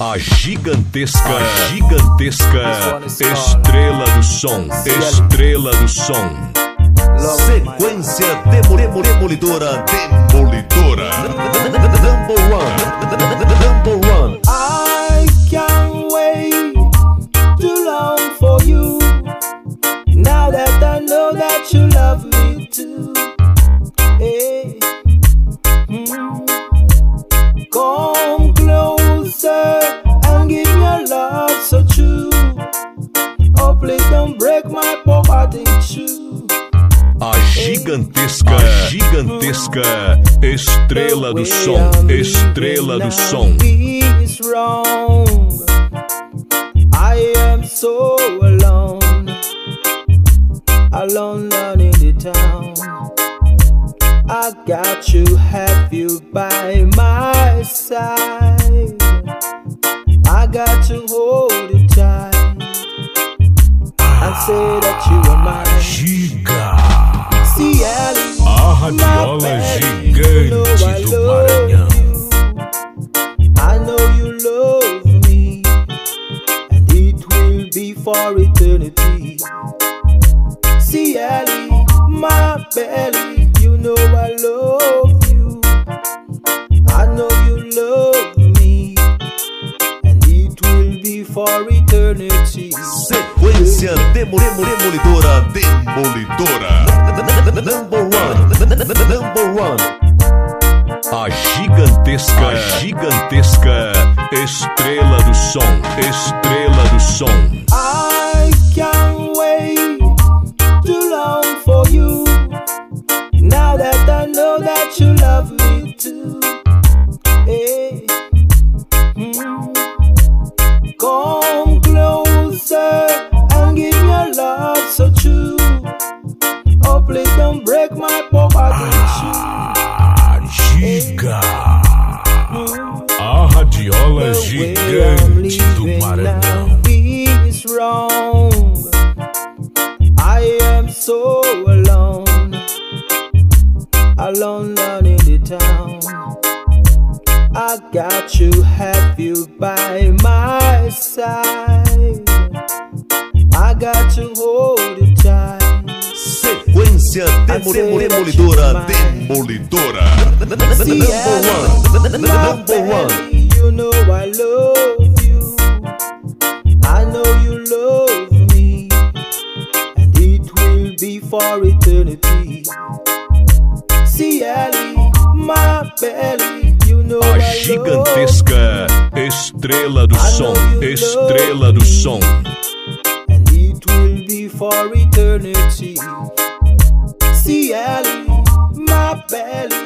A gigantesca, a gigantesca estrela do som, estrela do som. Sequência demolidora, demolidora, A gigantesca, a gigantesca estrela do som, estrela do som. I am so alone, alone in the town. I got to have you by my side. I got to hold say are mine. Giga, Ellie, a radiola gigante do Maranhão. I know you love me, and it will be for eternity. See, Ellie, my belly, you know I love you. I know you love me, and it will be for eternity. Sequência demolidora, demolidora, demolidora. Number one, number one. A gigantesca, a gigantesca estrela do som, estrela do som. I can't wait too long for you. Now that I know that you love me too. Hey. I'm gigante do living now is wrong. I am so alone, alone down in the town. I got to have you by my side. I got to hold you tight. Sequência demolidora, demolidora, demolidora. Number one, number one. For eternity. See, Ellie, my belly, you know A gigantesca estrela do som, estrela do som. and it will be for eternity. See, Ellie, my belly,